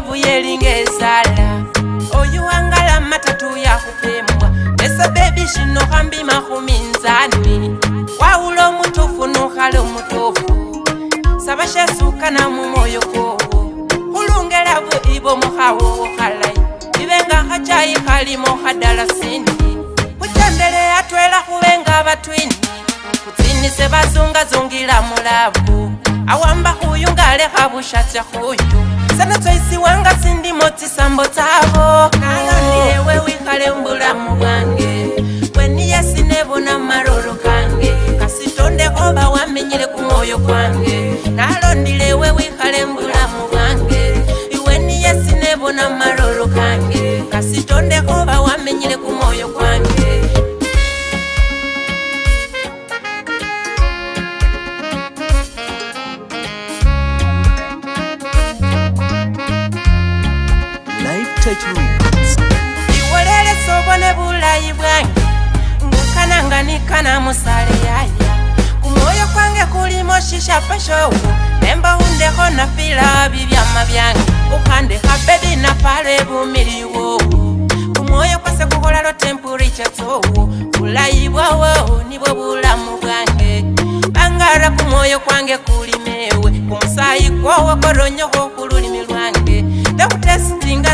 mbavu yelinga ezala oyu wangala matatu ya kupemwa esebebi shino hambi mahuminzani waula omutufu nuhala omutufu saba shasukana mumoyo kowo hulunga elavu ibo muhawo wohalai ibenga hachayi halimo hadalasini hucendele atwela huvenga batwini kutsini sebazungazungila mulavu awamba huyu ngale habushatya huyu senetsoisiw ndi moti sambo tabo nayo ndiewe wikale mbulamu bwange weniyasinebona mumaroro kange kasitonde oba wamenyire ku mwoyo gwange nalondilewe wikale mbulamu bwange iweniyasinebona mumaroro kange kasitonde oba wamenyire ku iwolere sobone bulayi bwange ngukananga nikana musale yaya kumwoyo kwange kulimo shisha peshowo nembaundeho nafila bibyama byange uhande habedi na pale bumili wowo kumwoyo kwase kuhola lo tempuricha towo bulayi bwowo nibwo bulamu bwange bangara kumwoyo kwange kulimewe kumusayi kwowo koronyoho kuluni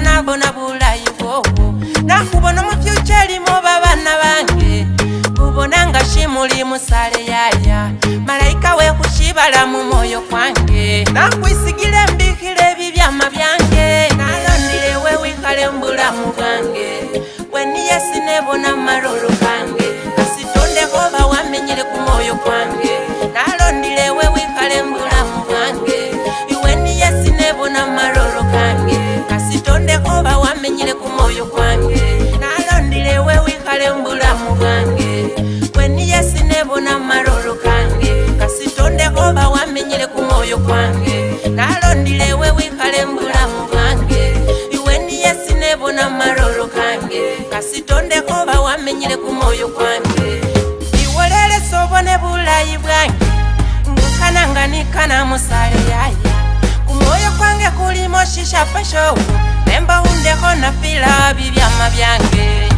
nabona bulayifu obwo nakubona omufyuca erimu oba abaana bange bubona nga shimuli musale yaya malayika wekushibala mu mwoyo kwange nakwisigile mbikile ebi byama byange nalondile wewikale mbulamu bwange weniyesi nebona mumalolo gange kasitondehova wamenyile ku mwoyo kwange amenyire ku mwoyo gwange nalondire we wikale mu bulamu bwange weniye sinebona mu malolo kasitonde oba wamenyire ku mwoyo gwange nalondire we wikale mu bwange iweniye sinebona mu malolo gange kasitonde oba wamenyire ku mwoyo gwange iwolerese obone bulayi bwange nkananga nikana musale yaya kwange kulimo shisha shishapasho Memba hunde kona fila ama byange